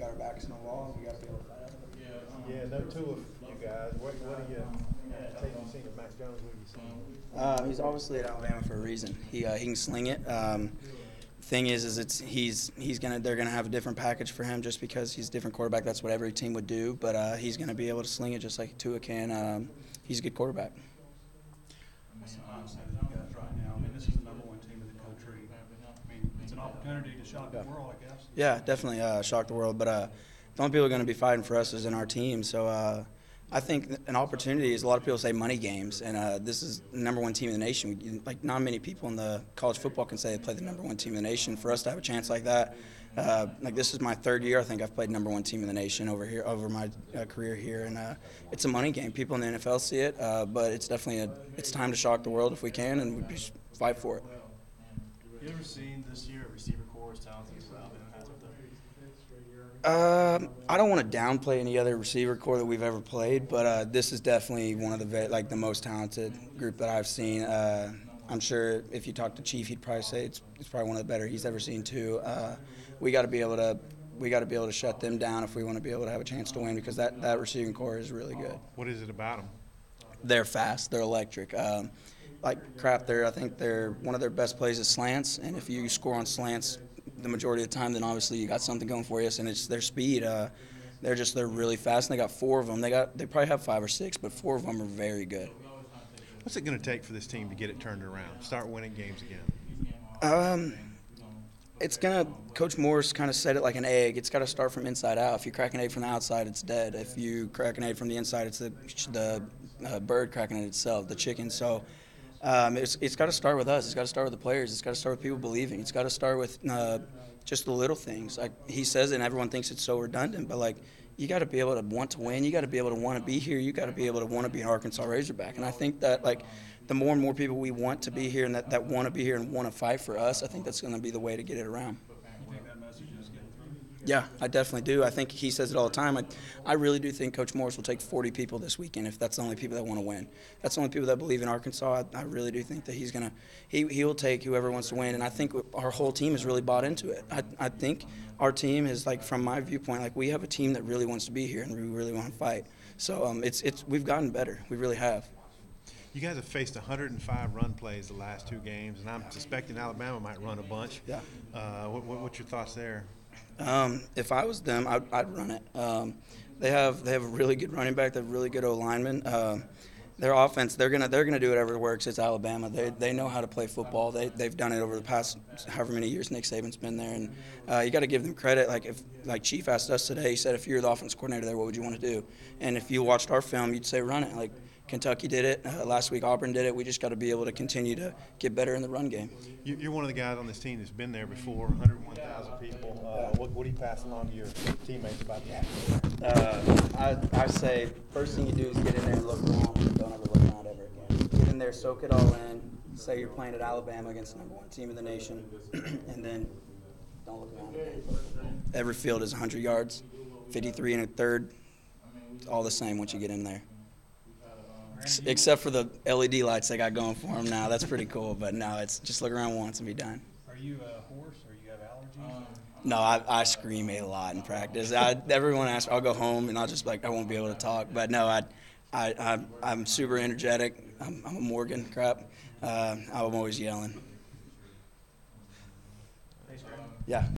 got our backs in the wall, and we got to be able to fight out of it. Yeah, no two of you guys. What, what do you take you seen of Mac Jones? What do you see? Um, he's obviously at Alabama for a reason. He uh, he can sling it. Um, thing is, is it's he's he's gonna they're gonna have a different package for him just because he's a different quarterback. That's what every team would do. But uh, he's gonna be able to sling it just like Tua can. Um, he's a good quarterback. honestly, you guys right now, I mean, this is the number one team in the country. I mean, it's an opportunity to shock the world, I guess. Yeah, definitely uh, shock the world. But uh, the only people going to be fighting for us is in our team. So uh, I think an opportunity is a lot of people say money games, and uh, this is the number one team in the nation. We- Like not many people in the college football can say they play the number one team in the nation. For us to have a chance like that, uh, like this is my third year. I think I've played number one team in the nation over here over my uh, career here, and uh, it's a money game. People in the NFL see it, uh, but it's definitely a, it's time to shock the world if we can, and we just fight for it. You ever seen this year a receiver corps as talented as Alabama has with them? Um, I don't want to downplay any other receiver corps that we've ever played, but uh, this is definitely one of the ve- like the most talented group that I've seen. Uh, I'm sure if you talk to Chief, he'd probably say it's, it's probably one of the better he's ever seen too. Uh, we got to be able to we got to be able to shut them down if we want to be able to have a chance to win because that, that receiving corps is really good. What is it about them? They're fast. They're electric. Um, like crap, they're I think they're one of their best plays is slants, and if you score on slants the majority of the time, then obviously you got something going for you. And it's their speed. Uh, they're just they're really fast, and they got four of them. They got they probably have five or six, but four of them are very good. What's it going to take for this team to get it turned around, start winning games again? Um, it's gonna. Coach Morris kind of said it like an egg. It's got to start from inside out. If you crack an egg from the outside, it's dead. If you crack an egg from the inside, it's the the uh, bird cracking it itself, the chicken. So. Um, it's it's got to start with us. It's got to start with the players. It's got to start with people believing. It's got to start with uh, just the little things. Like he says it, and everyone thinks it's so redundant, but like you got to be able to want to win. You got to be able to want to be here. You got to be able to want to be an Arkansas Razorback. And I think that like the more and more people we want to be here and that, that want to be here and want to fight for us, I think that's going to be the way to get it around. You think that message is getting through? Yeah, I definitely do. I think he says it all the time. I, I really do think Coach Morris will take 40 people this weekend if that's the only people that want to win. That's the only people that believe in Arkansas. I, I really do think that he's gonna he he will take whoever wants to win, and I think our whole team has really bought into it. I, I think our team is like from my viewpoint, like we have a team that really wants to be here and we really want to fight. So um, it's it's we've gotten better. We really have. You guys have faced 105 run plays the last two games, and I'm suspecting Alabama might run a bunch. Yeah. Uh, what, what, what's your thoughts there? Um, if I was them, I'd, I'd run it. Um, they have they have a really good running back. They have really good O lineman. Um, their offense, they're gonna they're gonna do whatever works. It's Alabama. They they know how to play football. They they've done it over the past however many years Nick Saban's been there, and uh, you got to give them credit. Like if like Chief asked us today, he said, if you're the offense coordinator there, what would you want to do? And if you watched our film, you'd say run it. Like Kentucky did it uh, last week. Auburn did it. We just got to be able to continue to get better in the run game. You, you're one of the guys on this team that's been there before, 101,000 people. Uh, what, what do you pass along to your teammates about that? Uh, I, I say first thing you do is get in there and look around. Don't ever look around ever again. Get in there, soak it all in. Say you're playing at Alabama against the number one team in the nation, and then don't look around again. Every field is 100 yards, 53 and a third. It's all the same once you get in there. Ex- Except for the LED lights they got going for them now. That's pretty cool. But no, it's just look around once and be done. Are you a hoarse or you have allergies? No, I, I scream a lot in practice. I, everyone asks, I'll go home and I'll just like I won't be able to talk. But no, I, I, I I'm super energetic. I'm, I'm a Morgan crap. Uh, I'm always yelling. Yeah.